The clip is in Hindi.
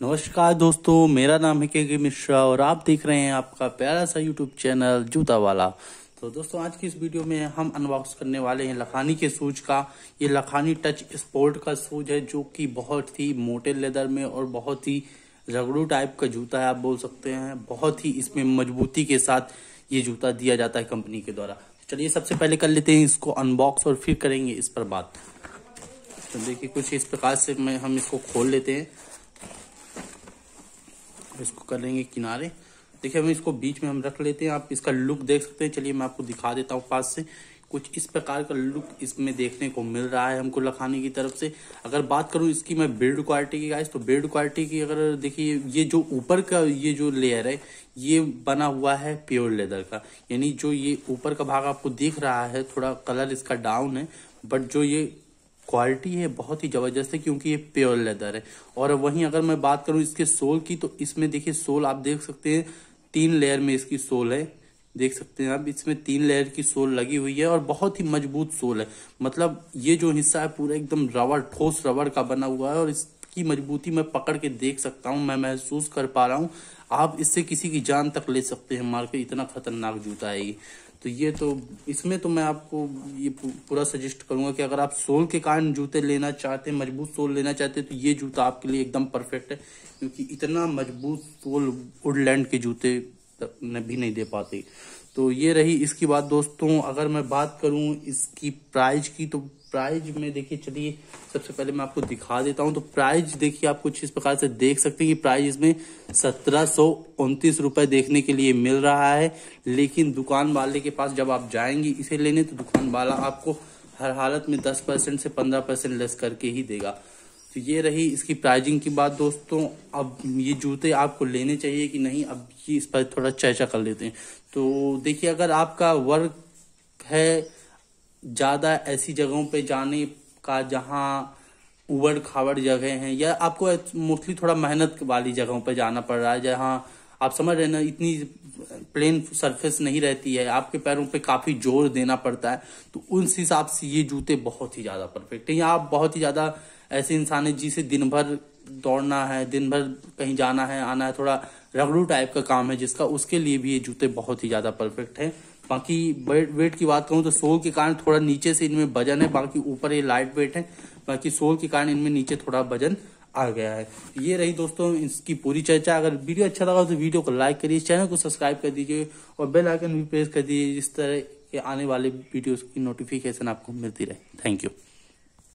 नमस्कार दोस्तों, मेरा नाम है के मिश्रा और आप देख रहे हैं आपका प्यारा सा यूट्यूब चैनल जूता वाला तो दोस्तों, आज की इस वीडियो में हम अनबॉक्स करने वाले हैं लखानी के सूज का। ये लखानी टच स्पोर्ट का सूज है, जो कि बहुत ही मोटे लेदर में और बहुत ही रगड़ू टाइप का जूता है, आप बोल सकते हैं। बहुत ही इसमें मजबूती के साथ ये जूता दिया जाता है कंपनी के द्वारा। चलिए, सबसे पहले कर लेते हैं इसको अनबॉक्स और फिर करेंगे इस पर बात। तो देखिए, कुछ इस प्रकार से मैं हम इसको खोल लेते हैं। इसको कर लेंगे किनारे। देखिए, हम इसको बीच में हम रख लेते हैं। आप इसका लुक देख सकते हैं। चलिए, मैं आपको दिखा देता हूँ पास से। कुछ इस प्रकार का लुक इसमें देखने को मिल रहा है हमको लखानी की तरफ़ से। अगर बात करूँ इसकी मैं बिल्ड क्वालिटी की गाइस तो बिल्ड क्वालिटी की अगर देखिए, ये जो ऊपर का, ये जो लेयर है, ये बना हुआ है प्योर लेदर का। यानी जो ये ऊपर का भाग आपको दिख रहा है, थोड़ा कलर इसका डाउन है बट जो ये क्वालिटी है, बहुत ही ज़बरदस्त है, क्योंकि ये प्योर लेदर है। और वहीं अगर मैं बात करूँ इसके सोल की तो इसमें देखिए सोल आप देख सकते हैं, तीन लेयर में इसकी सोल है। देख सकते हैं आप, इसमें तीन लेयर की सोल लगी हुई है और बहुत ही मज़बूत सोल है। मतलब ये जो हिस्सा है, पूरा एकदम रबड़, ठोस रबड़ का बना हुआ है और इसकी मजबूती मैं पकड़ के देख सकता हूँ, मैं महसूस कर पा रहा हूँ। आप इससे किसी की जान तक ले सकते हैं, मार्केट इतना खतरनाक जूता है तो ये तो इसमें तो मैं आपको ये पूरा सजेस्ट करूँगा कि अगर आप सोल के कारण जूते लेना चाहते हैं मज़बूत सोल लेना चाहते हैं तो ये जूता आपके लिए एकदम परफेक्ट है, क्योंकि इतना मज़बूत सोल वुडलैंड के जूते भी नहीं दे पाते। तो ये रही इसकी बात दोस्तों, अगर मैं बात करूँ इसकी प्राइस की तो प्राइस में देखिए, चलिए, सबसे पहले मैं आपको दिखा देता हूँ। तो प्राइज देखिए, आप कुछ इस प्रकार से देख सकते हैं कि प्राइस में सत्रह रुपए देखने के लिए मिल रहा है। लेकिन दुकान वाले के पास जब आप जाएँगे इसे लेने तो दुकान वाला आपको हर हालत में दस परसेंट से पंद्रह परसेंट लेस करके ही देगा। तो ये रही इसकी प्राइजिंग की बात दोस्तों। अब ये जूते आपको लेने चाहिए कि नहीं, अब ये इस पर थोड़ा चर्चा कर लेते हैं। तो देखिए, अगर आपका वर्क है ज़्यादा ऐसी जगहों पे जाने का जहाँ उबड़ खाबड़ जगह हैं, या आपको मोस्टली थोड़ा मेहनत वाली जगहों पे जाना पड़ रहा है, जहाँ आप समझ रहे ना, इतनी प्लेन सरफेस नहीं रहती है, आपके पैरों पे काफ़ी ज़ोर देना पड़ता है तो उस हिसाब से ये जूते बहुत ही ज़्यादा परफेक्ट है। या आप बहुत ही ज़्यादा ऐसे इंसान है जिसे दिन भर दौड़ना है दिन भर कहीं जाना है, आना है, थोड़ा रगड़ू टाइप का काम है, जिसका उसके लिए भी ये जूते बहुत ही ज़्यादा परफेक्ट है। बाकी वेट वेट की बात करूँ तो सोल के कारण थोड़ा नीचे से इनमें वज़न है, बाकी ऊपर ये लाइट वेट है, बाकी सोल के कारण इनमें नीचे थोड़ा वज़न आ गया है। ये रही दोस्तों इसकी पूरी चर्चा। अगर वीडियो अच्छा लगा तो वीडियो को लाइक करिए चैनल को सब्सक्राइब कर दीजिए और बेल आइकन भी प्रेस कर दीजिए, जिस तरह के आने वाले वीडियोस की नोटिफिकेशन आपको मिलती रहे। Thank you